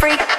freak,